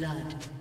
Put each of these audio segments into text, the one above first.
Blood.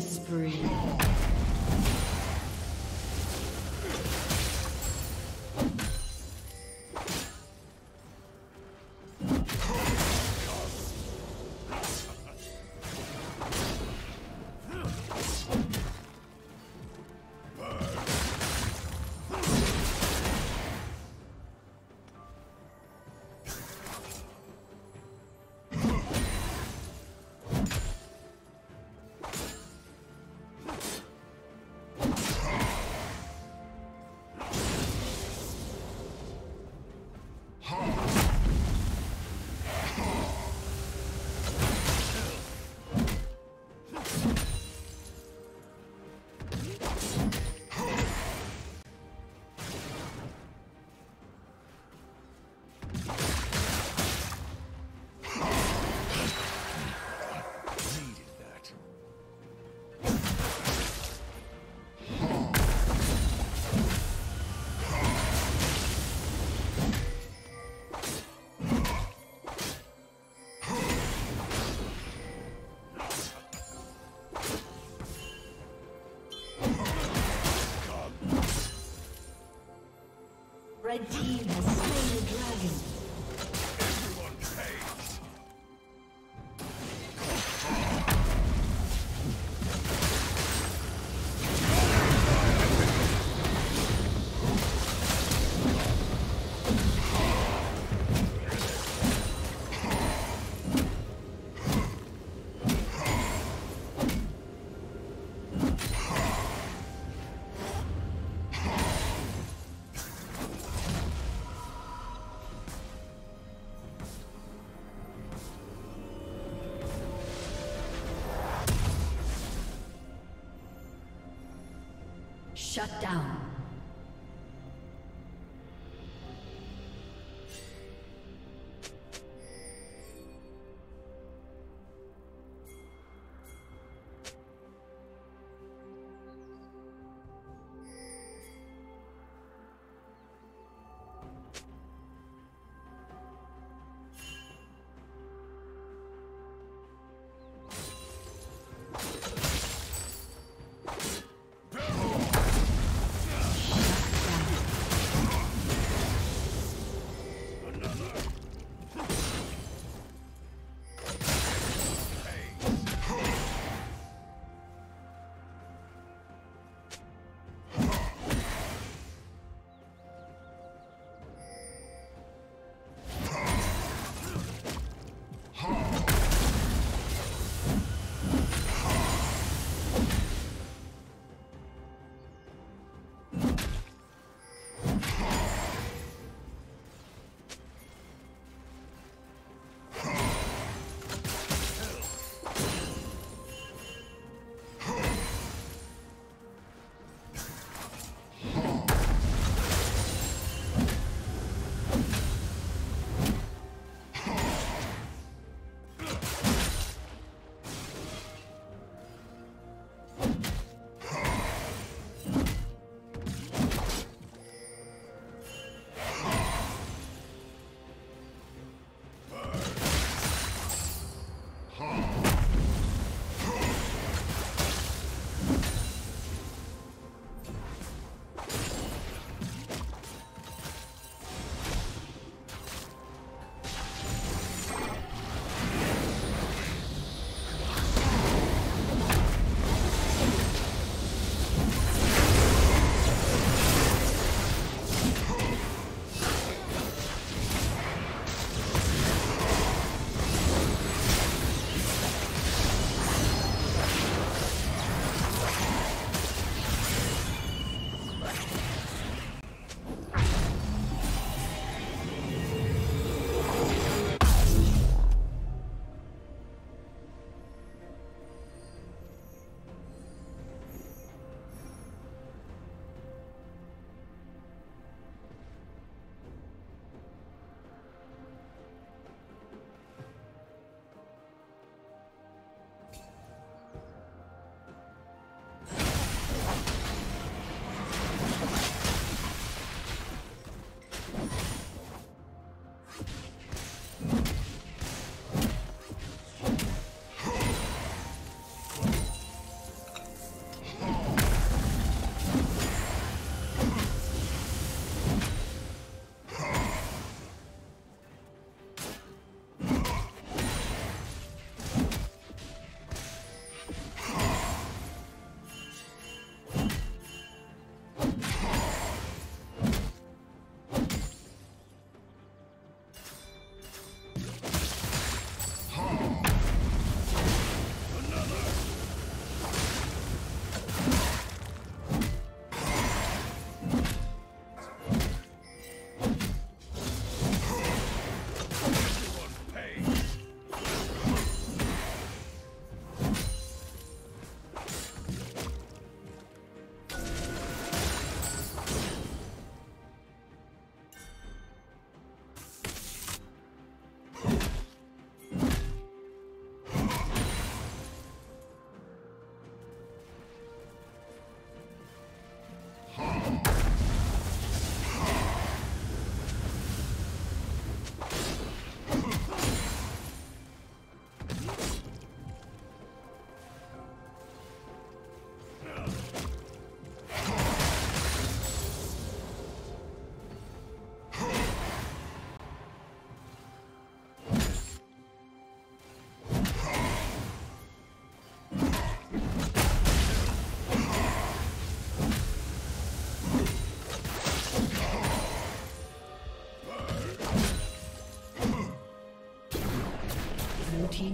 Spree. Shut down.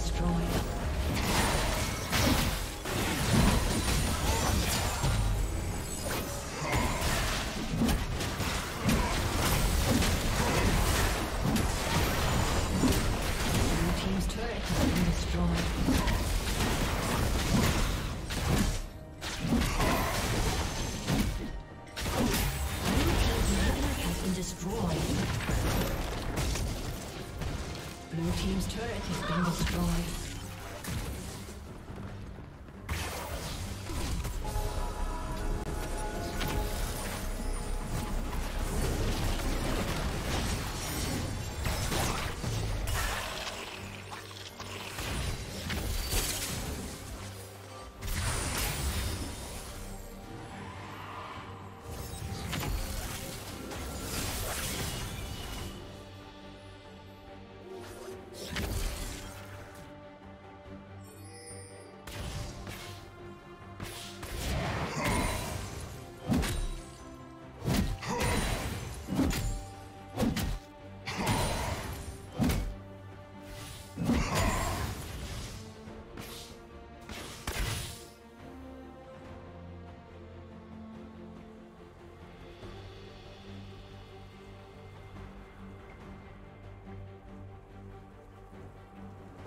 destroyed.